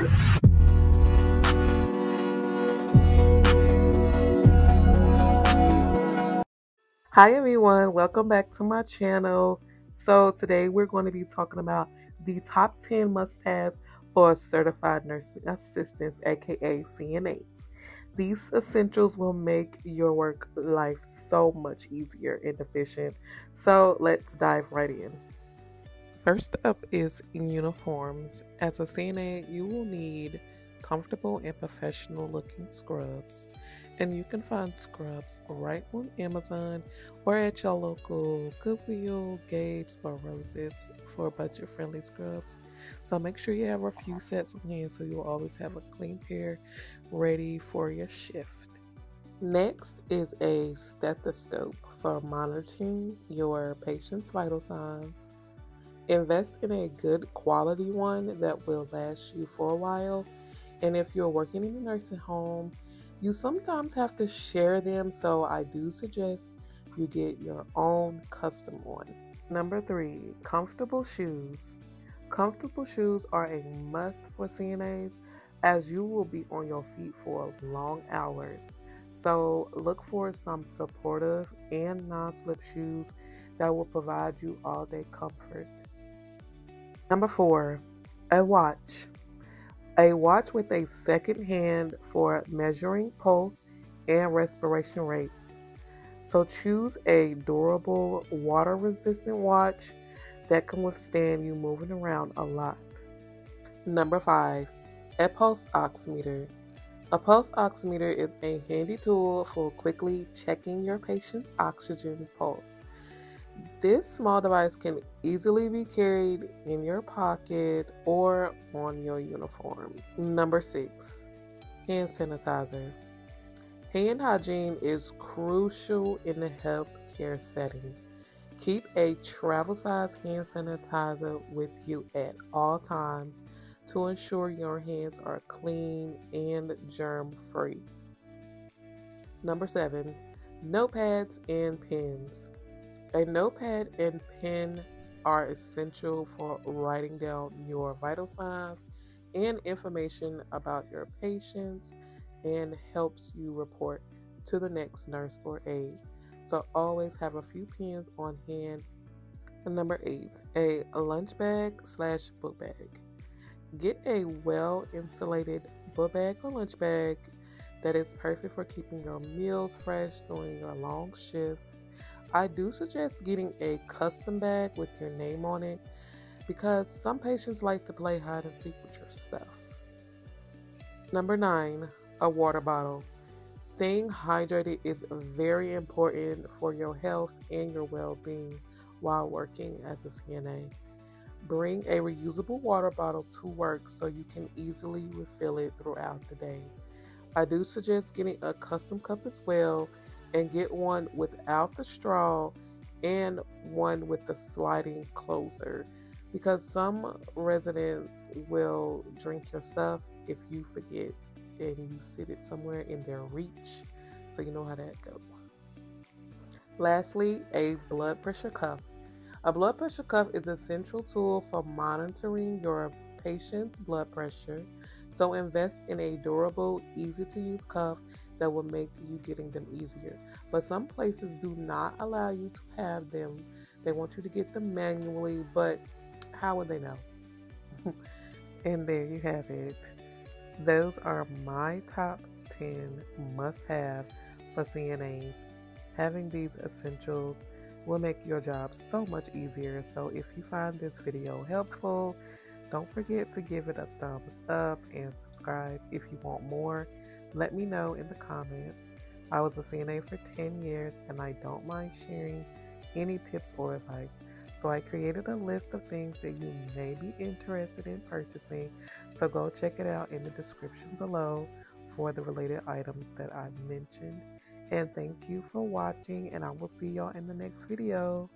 Hi everyone, welcome back to my channel. So today we're going to be talking about the top 10 must-haves for certified nursing assistants, aka CNAs. These essentials will make your work life so much easier and efficient. So let's dive right in. First up is uniforms. As a CNA, you will need comfortable and professional looking scrubs. And you can find scrubs right on Amazon or at your local Goodwill, Gabe's, or Roses for budget friendly scrubs. So make sure you have a few sets on hand so you'll always have a clean pair ready for your shift. Next is a stethoscope for monitoring your patient's vital signs. Invest in a good quality one that will last you for a while. And if you're working in a nursing home, you sometimes have to share them, so I do suggest you get your own custom one. Number three, comfortable shoes. Comfortable shoes are a must for CNAs as you will be on your feet for long hours. So look for some supportive and non slip shoes that will provide you all day comfort. Number four, a watch a watch with a second hand for measuring pulse and respiration rates. So choose a durable, water resistant watch that can withstand you moving around a lot. Number five, a pulse oximeter. A pulse oximeter is a handy tool for quickly checking your patient's oxygen pulse. This small device can easily be carried in your pocket or on your uniform. Number six, hand sanitizer. Hand hygiene is crucial in the healthcare setting. Keep a travel size hand sanitizer with you at all times to ensure your hands are clean and germ free. Number seven, notepads and pens. A notepad and pen are essential for writing down your vital signs and information about your patients and helps you report to the next nurse or aide. So always have a few pens on hand. And number eight, a lunch bag slash book bag. Get a well insulated book bag or lunch bag that is perfect for keeping your meals fresh during your long shifts I do suggest getting a custom bag with your name on it because some patients like to play hide and seek with your stuff. Number nine, a water bottle. Staying hydrated is very important for your health and your well being while working as a CNA. Bring a reusable water bottle to work so you can easily refill it throughout the day. I do suggest getting a custom cup as well and get one without the straw and one with the sliding closer because some residents will drink your stuff if you forget and you sit it somewhere in their reach so you know how that goes. Lastly, a blood pressure cuff. A blood pressure cuff is a central tool for monitoring your patient's blood pressure. So invest in a durable, easy to use cuff that will make you getting them easier. But some places do not allow you to have them. They want you to get them manually, but how would they know? and there you have it. Those are my top 10 must have for CNAs. Having these essentials will make your job so much easier. So if you find this video helpful, don't forget to give it a thumbs up and subscribe if you want more. Let me know in the comments. I was a CNA for 10 years and I don't mind sharing any tips or advice. So I created a list of things that you may be interested in purchasing. So go check it out in the description below for the related items that I mentioned. And thank you for watching and I will see y'all in the next video.